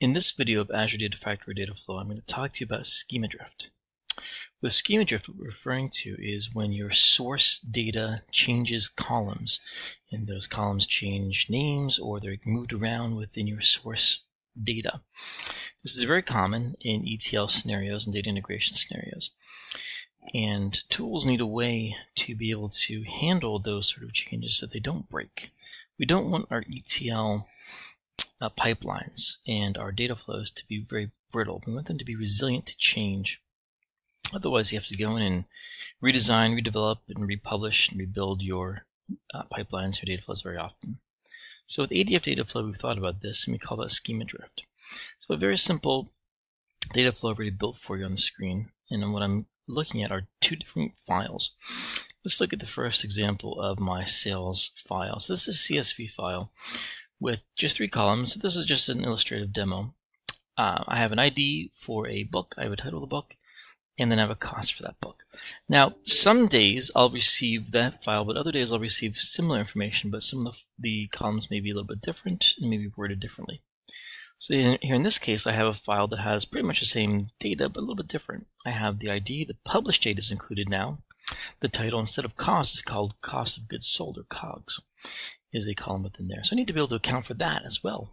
In this video of Azure Data Factory Data Flow, I'm going to talk to you about schema drift. With schema drift, what we're referring to is when your source data changes columns, and those columns change names or they're moved around within your source data. This is very common in ETL scenarios and data integration scenarios. And tools need a way to be able to handle those sort of changes so they don't break. We don't want our ETL uh, pipelines and our data flows to be very brittle. We want them to be resilient to change. Otherwise, you have to go in and redesign, redevelop, and republish and rebuild your uh, pipelines, your data flows very often. So with ADF data flow, we've thought about this, and we call that schema drift. So a very simple data flow already built for you on the screen. And what I'm looking at are two different files. Let's look at the first example of my sales file. So this is a CSV file with just three columns. This is just an illustrative demo. Uh, I have an ID for a book, I have a title of the book, and then I have a cost for that book. Now, some days I'll receive that file, but other days I'll receive similar information, but some of the, the columns may be a little bit different and maybe worded differently. So in, here in this case, I have a file that has pretty much the same data, but a little bit different. I have the ID, the published date is included now. The title, instead of cost, is called cost of goods sold, or COGS is a column within there. So I need to be able to account for that as well.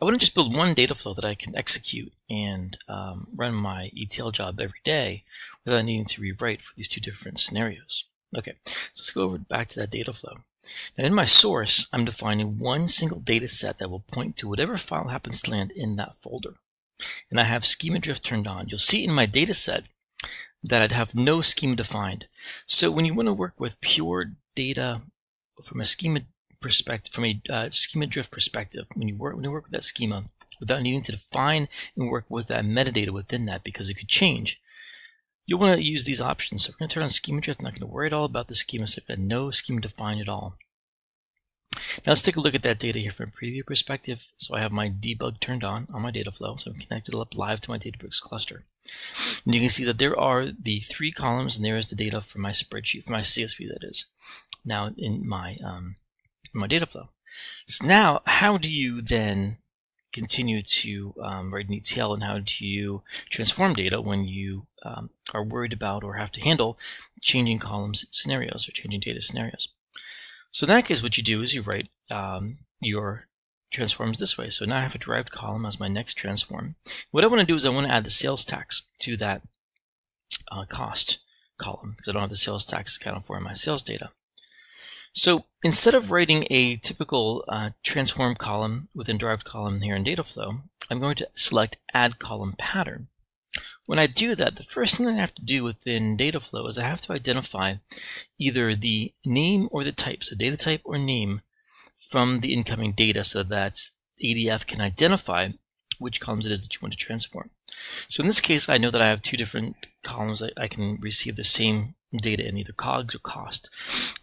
I wouldn't just build one data flow that I can execute and um, run my ETL job every day without needing to rewrite for these two different scenarios. Okay, so let's go over back to that data flow. Now in my source, I'm defining one single data set that will point to whatever file happens to land in that folder. And I have schema drift turned on. You'll see in my data set that I'd have no schema defined. So when you want to work with pure data from a schema perspective, from a uh, schema drift perspective, when you work when you work with that schema without needing to define and work with that metadata within that because it could change, you'll want to use these options. So we're going to turn on schema drift. I'm not going to worry at all about the schema. So I've got no schema defined at all. Now let's take a look at that data here from a preview perspective. So I have my debug turned on on my data flow. So I'm connected up live to my Databricks cluster. And you can see that there are the three columns and there is the data for my spreadsheet, for my CSV that is now in my um, in my data flow. So now, how do you then continue to um, write an ETL and how do you transform data when you um, are worried about or have to handle changing columns scenarios or changing data scenarios? So in that case, what you do is you write um, your transforms this way. So now I have a derived column as my next transform. What I want to do is I want to add the sales tax to that uh, cost column because I don't have the sales tax accounted for in my sales data. So instead of writing a typical uh, transform column within derived column here in Dataflow, I'm going to select add column pattern. When I do that, the first thing that I have to do within Dataflow is I have to identify either the name or the type, so data type or name, from the incoming data so that ADF can identify which columns it is that you want to transform. So in this case, I know that I have two different columns that I can receive the same data in either COGS or cost.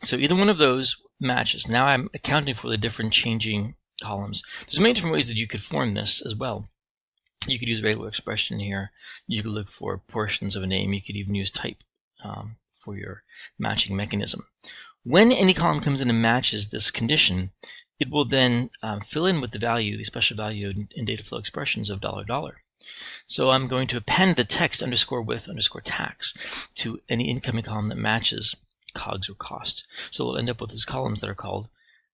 So either one of those matches. Now I'm accounting for the different changing columns. There's many different ways that you could form this as well. You could use regular expression here. You could look for portions of a name. You could even use type um, for your matching mechanism. When any column comes in and matches this condition, it will then um, fill in with the value, the special value in, data flow expressions of dollar dollar. So I'm going to append the text underscore with underscore tax to any incoming column that matches cogs or cost. So we'll end up with these columns that are called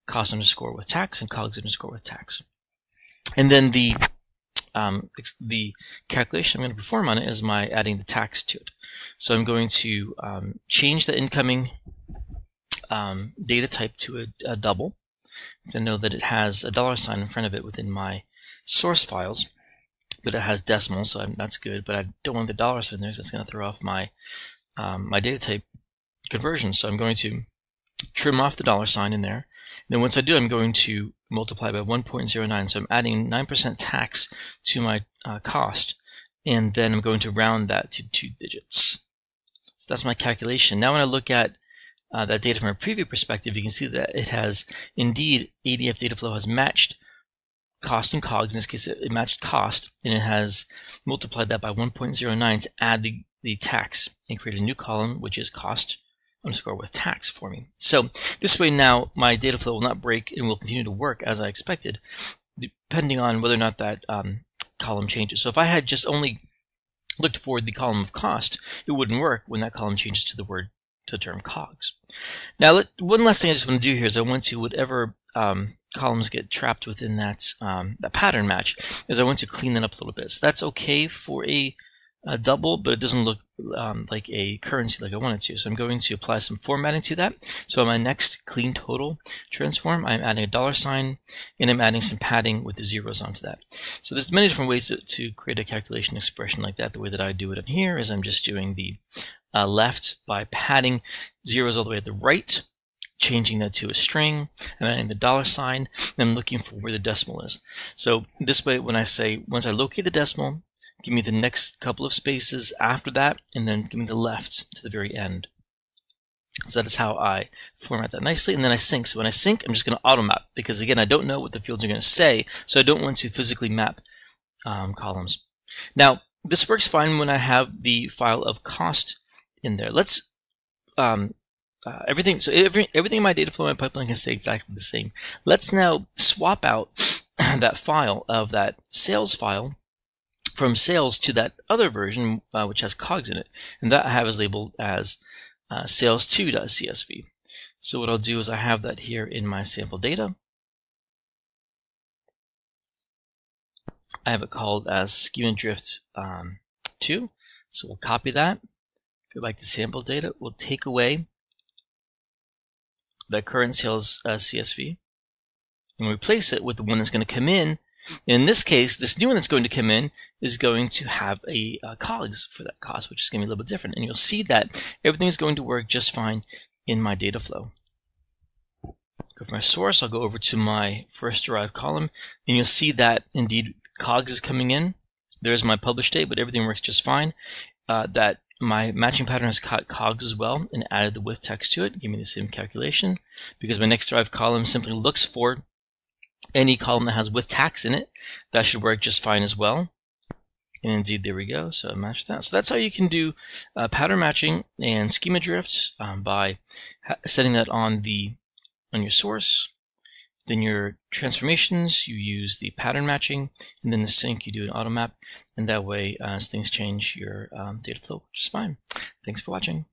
cost underscore with tax and cogs underscore with tax. And then the um, the calculation I'm going to perform on it is my adding the tax to it. So I'm going to um, change the incoming um, data type to a, a double to know that it has a dollar sign in front of it within my source files but it has decimals, so I'm, that's good. But I don't want the dollar sign there, so that's going to throw off my um, my data type conversion. So I'm going to trim off the dollar sign in there. And then once I do, I'm going to multiply by 1.09. So I'm adding 9% tax to my uh, cost, and then I'm going to round that to two digits. So that's my calculation. Now when I look at uh, that data from a preview perspective, you can see that it has indeed ADF data flow has matched cost and cogs. In this case, it matched cost, and it has multiplied that by 1.09 to add the, the tax and create a new column, which is cost underscore with tax for me. So this way now my data flow will not break and will continue to work as I expected. depending on whether or not that um, column changes. So if I had just only looked for the column of cost, it wouldn't work when that column changes to the word to the term cogs. Now, let, one last thing I just want to do here is I want to whatever um, columns get trapped within that um, that pattern match is I want to clean that up a little bit. So that's okay for a, a double, but it doesn't look um, like a currency like I want it to. So I'm going to apply some formatting to that. So on my next clean total transform, I'm adding a dollar sign and I'm adding some padding with the zeros onto that. So there's many different ways to, to create a calculation expression like that. The way that I do it in here is I'm just doing the uh, left by padding zeros all the way to the right changing that to a string, and adding the dollar sign, and looking for where the decimal is. So this way, when I say, once I locate the decimal, give me the next couple of spaces after that, and then give me the left to the very end. So that is how I format that nicely, and then I sink. So when I sink, I'm just going to auto map, because again, I don't know what the fields are going to say, so I don't want to physically map um, columns. Now, this works fine when I have the file of cost in there. Let's um, uh, everything. So every, everything in my data flow and pipeline can stay exactly the same. Let's now swap out that file of that sales file from sales to that other version, uh, which has cogs in it, and that I have is labeled as uh, sales2.csv. So what I'll do is I have that here in my sample data. I have it called as schema drift um, 2. So we'll copy that, back to sample data, we'll take away the current sales uh, CSV and replace it with the one that's going to come in. And in this case, this new one that's going to come in is going to have a uh, COGS for that cost, which is going to be a little bit different. And you'll see that everything is going to work just fine in my data flow. Go for my source, I'll go over to my first derived column, and you'll see that indeed COGS is coming in. There's my publish date, but everything works just fine. Uh, that my matching pattern has caught cogs as well and added the with text to it, give me the same calculation, because my next drive column simply looks for any column that has with tax in it. That should work just fine as well. And indeed, there we go. So I matched that. So that's how you can do uh, pattern matching and schema drift um, by setting that on the on your source. Then your transformations, you use the pattern matching, and then the sink, you do an auto map, and that way, uh, as things change, your um, data flow just fine. Thanks for watching.